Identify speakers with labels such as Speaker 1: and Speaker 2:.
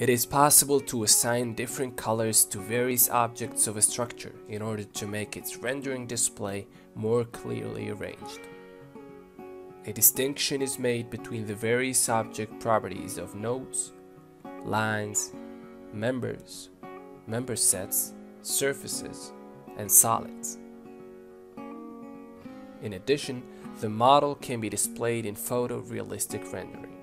Speaker 1: It is possible to assign different colors to various objects of a structure in order to make its rendering display more clearly arranged. A distinction is made between the various object properties of nodes, lines, members, member sets, surfaces, and solids. In addition, the model can be displayed in photorealistic rendering.